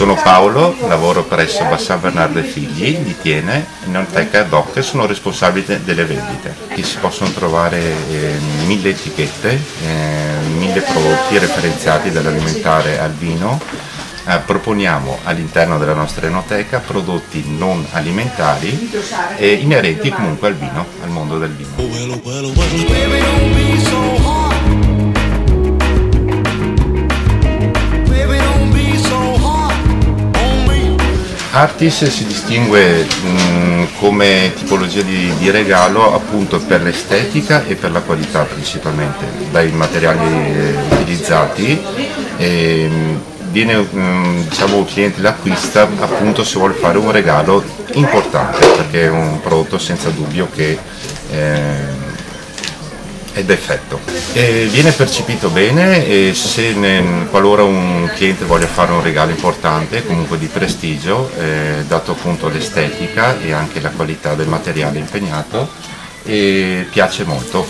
Sono Paolo, lavoro presso Bassan Bernardo e Figli di Tiene, in Orteca Doc sono responsabile delle vendite. Qui si possono trovare eh, mille etichette, eh, mille prodotti referenziati dall'alimentare al vino. Eh, proponiamo all'interno della nostra enoteca prodotti non alimentari e inerenti comunque al vino, al mondo del vino. Artis si distingue mh, come tipologia di, di, regalo appunto per l'estetica e per la qualità principalmente, dai materiali eh, utilizzati. E, viene, mh, diciamo, il cliente l'acquista appunto se vuole fare un regalo importante perché è un prodotto senza dubbio che eh, ed effetto. E viene percepito bene e se ne, qualora un cliente voglia fare un regalo importante, comunque di prestigio, eh, dato appunto l'estetica e anche la qualità del materiale impegnato, piace molto.